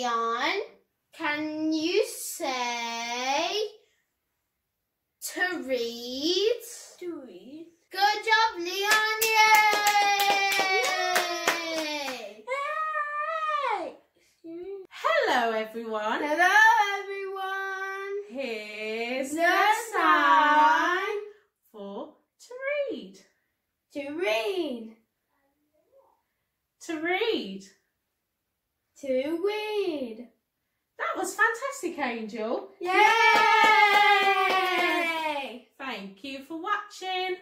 Leon, can you say to read? To read. Good job, Leon! Yay! Hey! Hello everyone. Hello, everyone. Here's The the sign sign for to read. To read. To read. To read. That was fantastic, Angel. Yay! Thank you for watching.